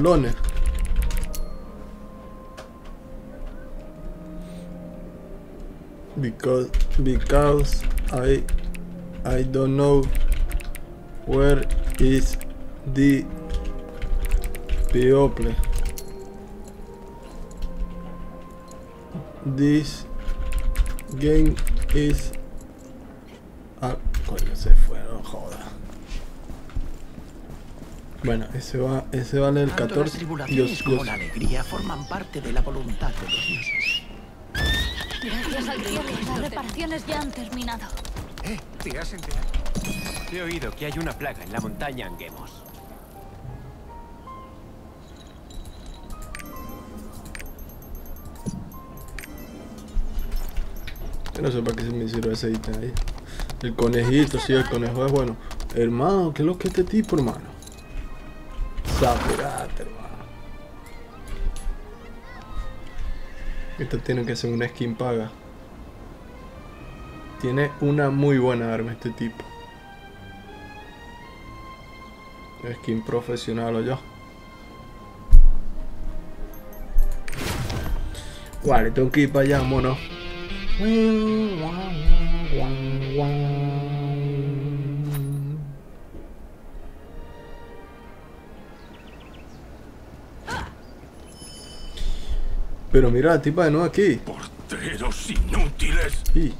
pantalones. Because because I I don't know where is the people. This game is Ah, coño, se fueron, joda. Bueno, ese va, ese vale el Tanto las 14. Dios, como Dios. la alegría forman parte de la voluntad de los dioses. Gracias al cielo, las reparaciones ya han terminado. Eh, ¿te has enterado? He oído que hay una plaga en la montaña Anguemos. Yo no sé para qué se me hicieron ese ítem ahí. El conejito, sí, el conejo es bueno. Hermano, ¿qué es lo que es este tipo, hermano? Sapurate, hermano. Esto tiene que ser una skin paga. Tiene una muy buena arma este tipo. Skin profesional o yo. Vale, tengo que ir para allá, mono. Pero mira la tipa de nuevo aquí. Porteros inútiles. Sí.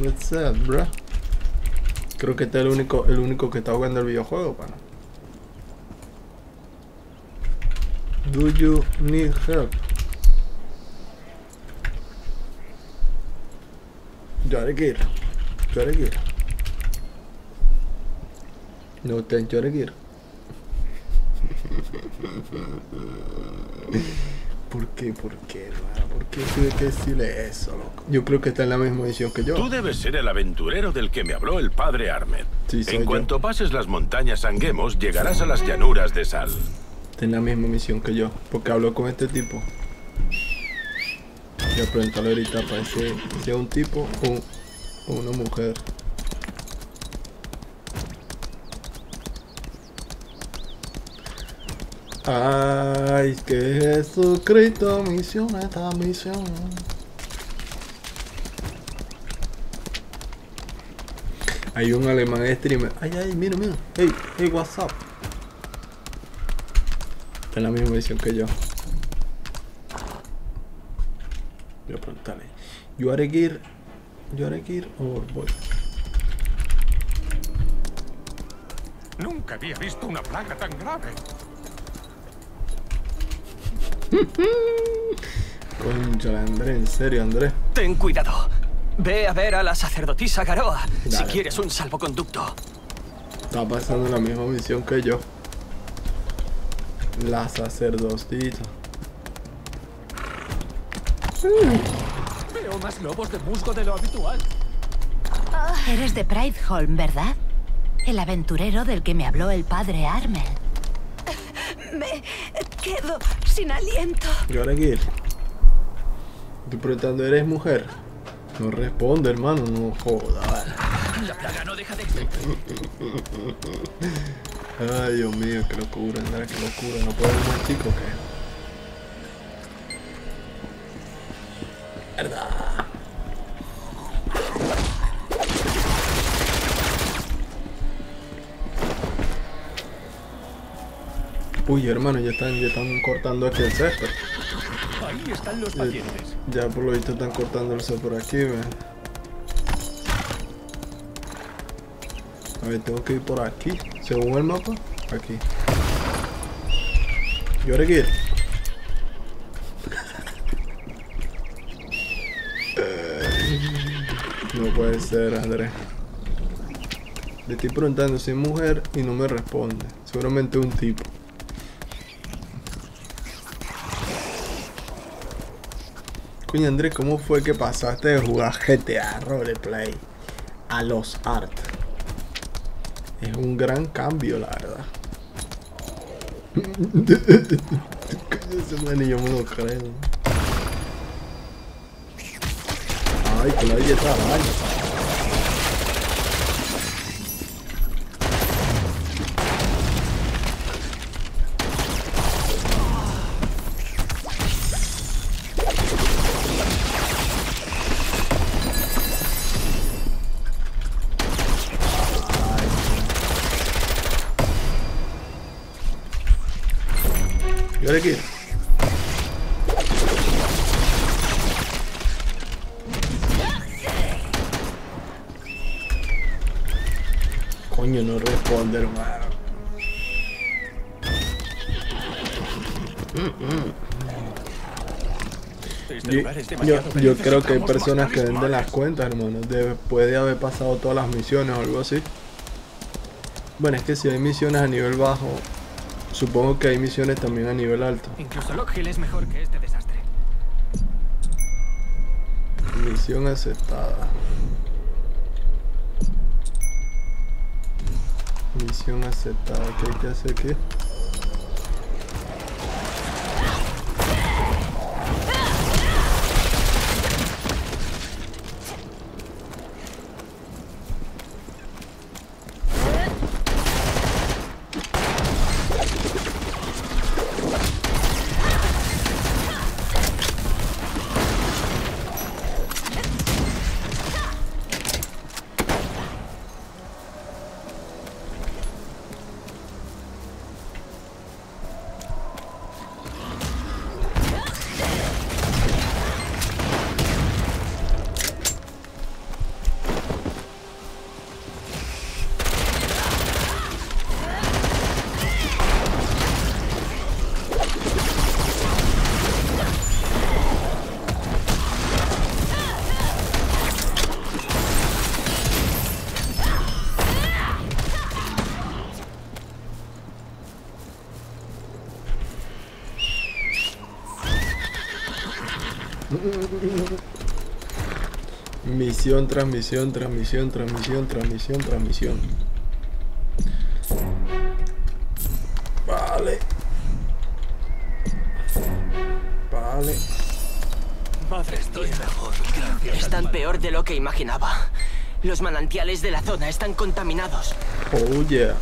What's up, bro? Creo que este es el único, el único que está jugando el videojuego, pana. Do you need help? Joregir. Joregir. No ten Joregir. ¿Por qué? ¿Por qué, hermano? ¿Por qué tuve que decirle eso, loco? Yo creo que está en la misma misión que yo. Tú debes ser el aventurero del que me habló el padre Armed. Sí, soy en yo. cuanto pases las montañas Anguemos, llegarás a las llanuras de Sal. Está en la misma misión que yo. Porque habló con este tipo. Voy a preguntarle ahorita para si es un tipo o una mujer. Ay, que Jesucristo misión esta misión. Hay un alemán streamer. Ay, ay, mira, mira. Hey, hey, what's up? Está en la misma misión que yo. Voy a preguntarle. You are a gear. You are a boy. Nunca había visto una plaga tan grave. Concha, Andrés, en serio, Andrés. Ten cuidado. Ve a ver a la sacerdotisa Garoa si quieres un salvoconducto. Está pasando la misma misión que yo. La sacerdotisa. Veo más lobos de musgo de lo habitual. Eres de Prideholm, ¿verdad? El aventurero del que me habló el padre Armel. Me quedo sin aliento. You are a gear. Estoy preguntando, ¿eres mujer? No responde, hermano, no jodas. La plaga no deja de... Ay, Dios mío, qué locura, Andrés, qué locura. No puedo ver más chico que. Verdad. Uy, hermano, ya están, ya están cortando aquí el césped. Ahí están los Ya, pacientes. ya por lo visto están cortando el césped por aquí, ve. A ver, tengo que ir por aquí. Según el mapa, aquí. ¿Y ahora qué? No puede ser, Andrés. Le estoy preguntando si es mujer y no me responde. Seguramente un tipo. Coño, Andrés, ¿cómo fue que pasaste de jugar GTA Roleplay a los Art? Es un gran cambio, la verdad. Ese yo me lo creo. Ay, que vida está baño. ¿Y ahora qué? Coño, no responde, hermano. Este Yo, yo, creo que hay personas que venden las cuentas, hermano. Después de haber pasado todas las misiones o algo así. Bueno, es que si hay misiones a nivel bajo, supongo que hay misiones también a nivel alto. Incluso es mejor que este desastre. Misión aceptada. Misión aceptada. ¿Qué hay que hacer aquí? Misión, transmisión, transmisión, transmisión, transmisión, transmisión. Vale. Vale. Madre estoy mejor. Están peor de lo que imaginaba. Los manantiales de la zona están contaminados. Oh yeah.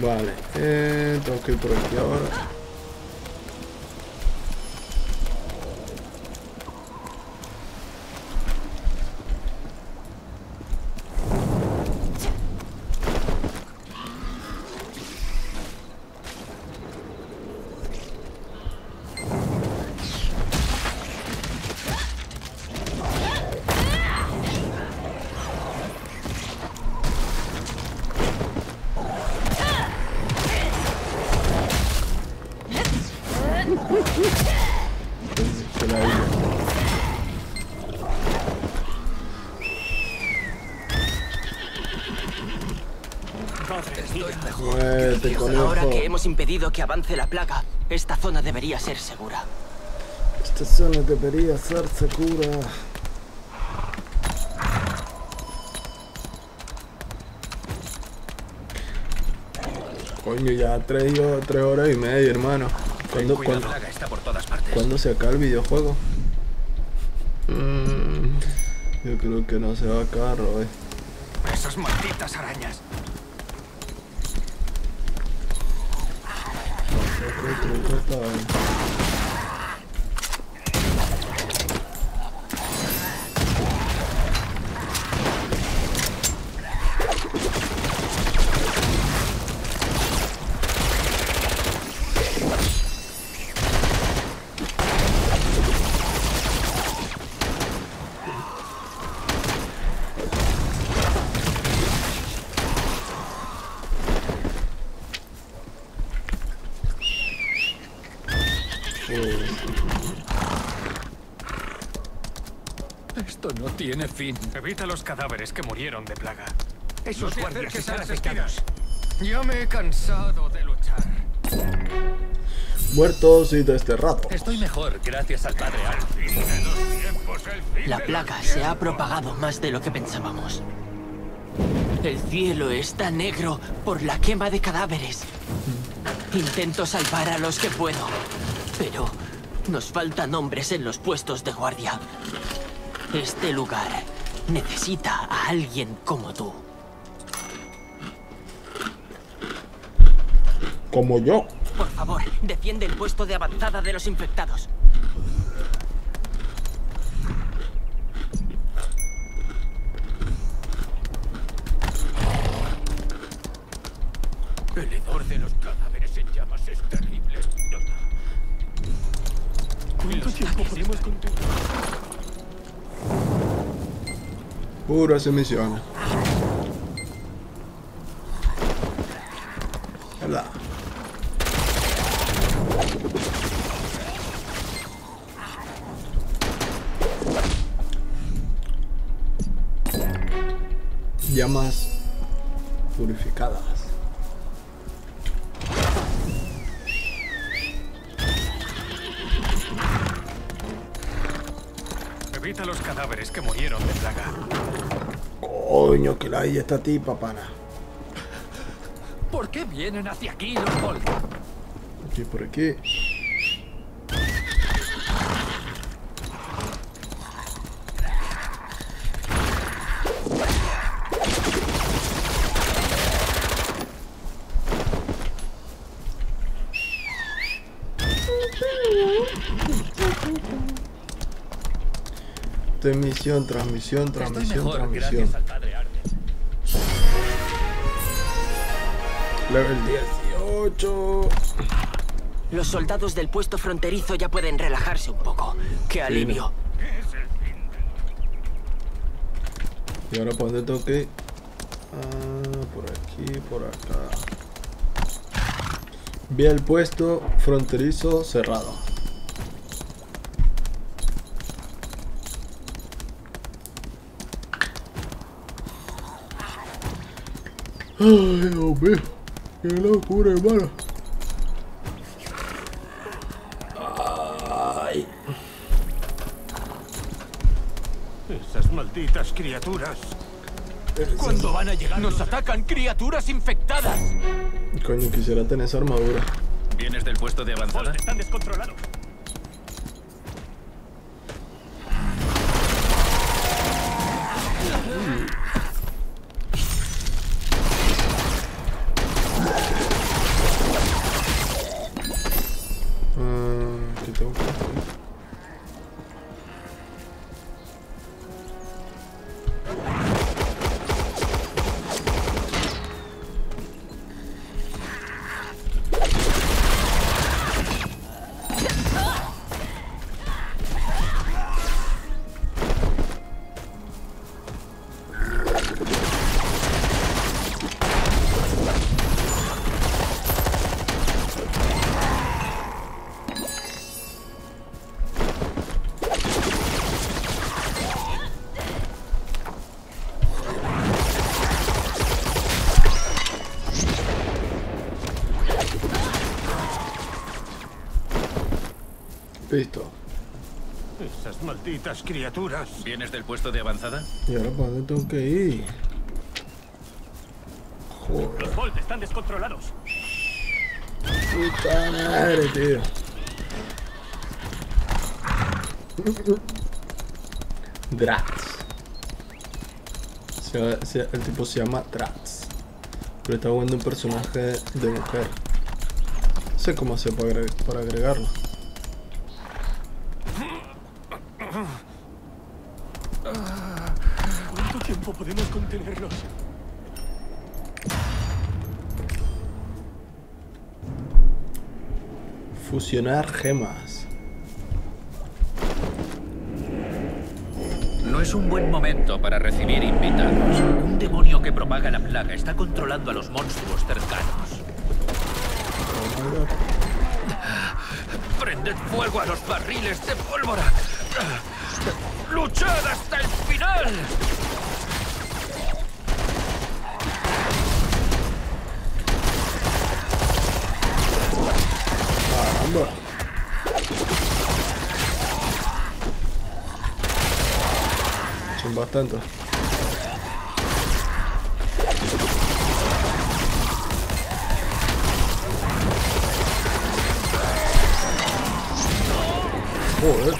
Vale, eh, tengo que ir por aquí ahora. Mejor. Muévete, Ahora conejo. que hemos impedido que avance la plaga, esta zona debería ser segura. Esta zona debería ser segura. Coño, ya tres, tres horas y media, hermano. ¿Cuándo, cuándo- cuándo se acaba el videojuego? Mm, yo creo que no se va a acabar hoy. Esas malditas arañas. Creo que está Esto no tiene fin. Evita los cadáveres que murieron de plaga. Esos guardias están afectados. Ya me he cansado de luchar. Muertos y desterrados. Estoy mejor gracias al padre Al. La plaga se ha propagado más de lo que pensábamos. El cielo está negro por la quema de cadáveres. Intento salvar a los que puedo, pero nos faltan hombres en los puestos de guardia. Este lugar necesita a alguien como tú. Como yo. Por favor, defiende el puesto de avanzada de los infectados. El hedor de los cadáveres en llamas es terrible. Nota. ¿Cuánto tiempo podemos continuar? Puras emisiones. Hola. Llamas purificadas. Evita los cadáveres que murieron de plaga. Coño, que la hay esta tipa, pana. ¿Por qué vienen hacia aquí los Volk? Aquí por aquí. Transmisión, transmisión, Estoy transmisión, mejor transmisión. gracias al padre Arne. Level 18. Los soldados del puesto fronterizo ya pueden relajarse un poco. ¡Qué alivio! Y ahora por dónde tengo que ir? Ah, por aquí, por acá. Vi el puesto fronterizo cerrado. Ay, Dios mío. Qué locura, hermano. Ay. Esas malditas criaturas. ¿Cuándo van a llegar? ¡Nos atacan criaturas infectadas! Coño, quisiera tener esa armadura. ¿Vienes del puesto de avanzada? Están descontrolados. Listo. Esas malditas criaturas. ¿Vienes del puesto de avanzada? ¿Y ahora para dónde tengo que ir? Joder, Los Volt están descontrolados. puta madre, tío. Drax. Se- se- el tipo se llama Drax. Pero está jugando un personaje de mujer. No sé cómo hacer para, para agregarlo. Fusionar gemas. No es un buen momento para recibir invitados. Un demonio que propaga la plaga está controlando a los monstruos cercanos. ¡Prended fuego a los barriles de pólvora! ¡Luchad hasta el final! bomba. Bastante. Joder.